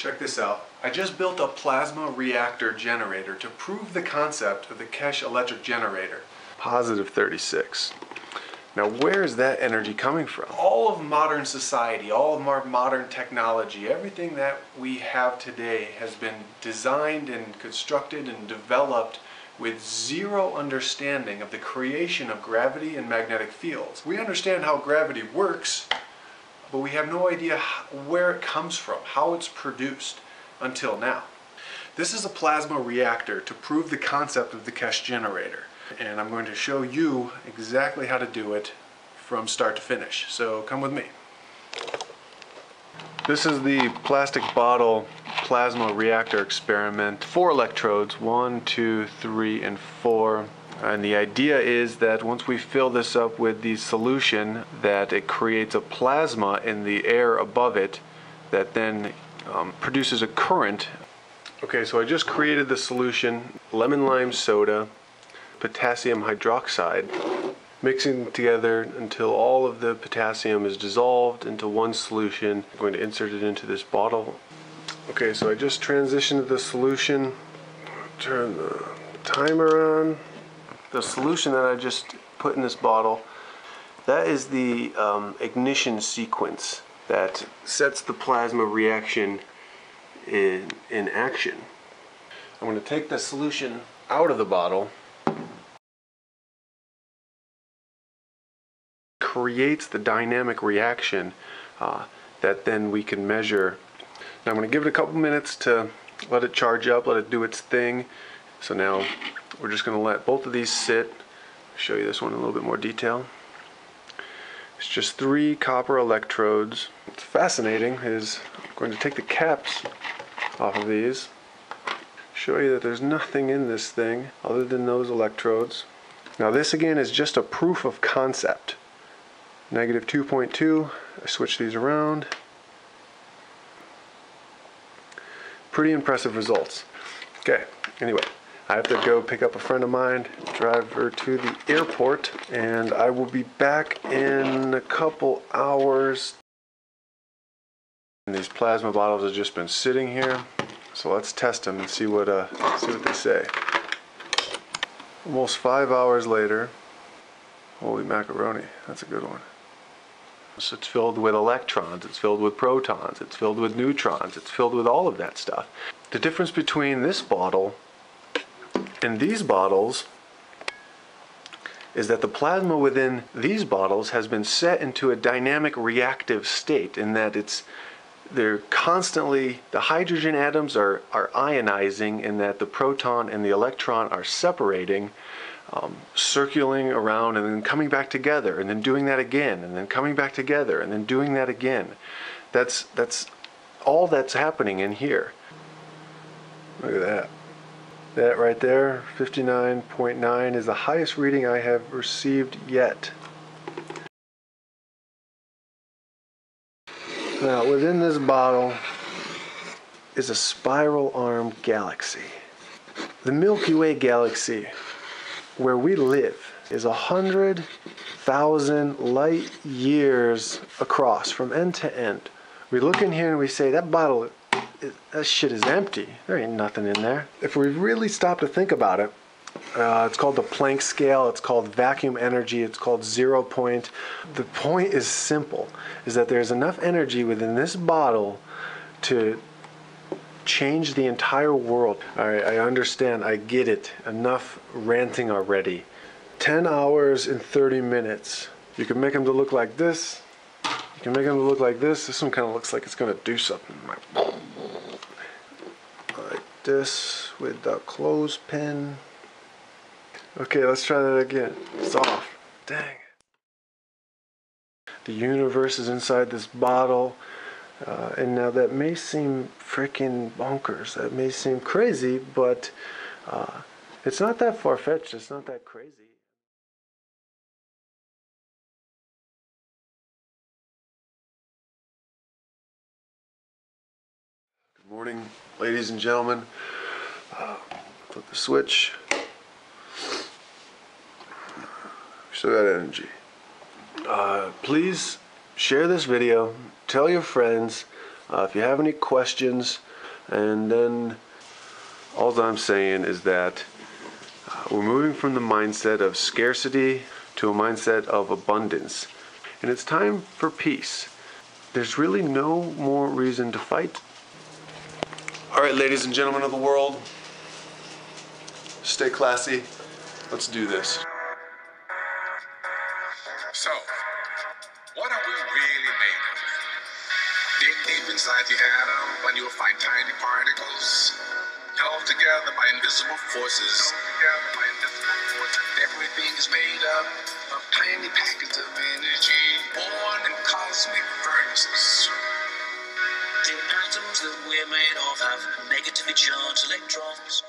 Check this out. I just built a plasma reactor generator to prove the concept of the Keshe electric generator. Positive 36. Now where is that energy coming from? All of modern society, all of our modern technology, everything that we have today has been designed and constructed and developed with zero understanding of the creation of gravity and magnetic fields. We understand how gravity works, but we have no idea where it comes from, how it's produced until now. This is a plasma reactor to prove the concept of the Keshe generator. And I'm going to show you exactly how to do it from start to finish. So come with me. This is the plastic bottle plasma reactor experiment. Four electrodes, one, two, three, and four. And the idea is that once we fill this up with the solution, that it creates a plasma in the air above it that then um, produces a current. Okay, so I just created the solution, lemon lime soda, potassium hydroxide, mixing together until all of the potassium is dissolved into one solution. I'm going to insert it into this bottle. Okay, so I just transitioned the solution, turn the timer on. The solution that I just put in this bottle, that is the um, ignition sequence that sets the plasma reaction in, in action. I'm going to take the solution out of the bottle creates the dynamic reaction uh, that then we can measure. Now I'm going to give it a couple minutes to let it charge up, let it do its thing. So now we're just going to let both of these sit. show you this one in a little bit more detail. It's just three copper electrodes. What's fascinating is I'm going to take the caps off of these, show you that there's nothing in this thing other than those electrodes. Now this again is just a proof of concept. Negative 2.2, I switch these around. Pretty impressive results. Okay, anyway, I have to go pick up a friend of mine, drive her to the airport, and I will be back in a couple hours. And these plasma bottles have just been sitting here, so let's test them and see what uh, see what they say. Almost five hours later, holy macaroni, that's a good one. So it's filled with electrons, it's filled with protons, it's filled with neutrons, it's filled with all of that stuff. The difference between this bottle in these bottles is that the plasma within these bottles has been set into a dynamic reactive state in that it's they're constantly the hydrogen atoms are, are ionizing in that the proton and the electron are separating um, circling around and then coming back together and then doing that again and then coming back together and then doing that again. That's that's all that's happening in here. Look at that that right there, 59.9, is the highest reading I have received yet. Now, within this bottle is a spiral arm galaxy. The Milky Way galaxy, where we live, is a hundred thousand light years across from end to end. We look in here and we say that bottle that shit is empty. There ain't nothing in there. If we really stop to think about it, uh, it's called the Planck scale. It's called vacuum energy. It's called zero point. The point is simple: is that there's enough energy within this bottle to change the entire world. All right, I understand. I get it. Enough ranting already. 10 hours and 30 minutes. You can make them to look like this. You can make them to look like this. This one kind of looks like it's going to do something this with the clothespin. Okay, let's try that again. It's off. Dang. The universe is inside this bottle. Uh, and now that may seem freaking bonkers. That may seem crazy, but uh, it's not that far fetched. It's not that crazy. Good morning ladies and gentlemen. Uh, flip the switch. Still got energy. Uh, please share this video. Tell your friends. Uh, if you have any questions, and then all I'm saying is that uh, we're moving from the mindset of scarcity to a mindset of abundance. And it's time for peace. There's really no more reason to fight. All right, ladies and gentlemen of the world, stay classy. Let's do this. So, what are we really made of? Dig deep inside the atom, and you'll find tiny particles held together by invisible forces. Everything is made up of tiny packets of energy, born in cosmic furnaces. We're made of have negatively charged electrons.